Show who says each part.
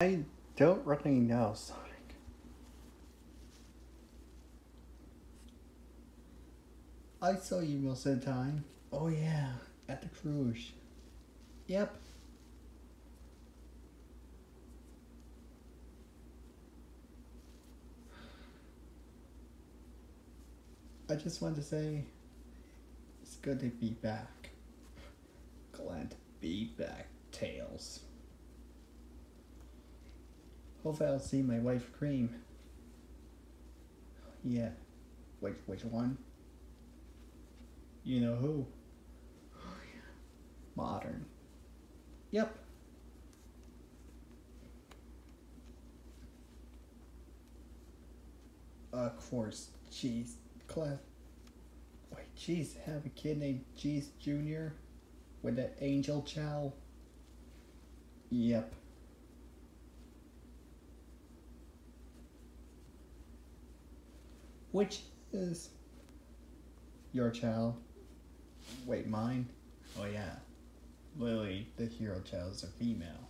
Speaker 1: I don't really know, Sonic. I saw you most of the time. Oh yeah, at the cruise. Yep. I just wanted to say it's good to be back. Glad to be back, Tails. Hopefully I'll see my wife Cream. Yeah. Which which one? You know who? Modern. Yep. Of course, jeez, Clef. Wait, jeez, have a kid named Jeez Junior with that angel Chao. Yep. Which is your child? Wait, mine? Oh yeah. Lily, the hero child, is a female.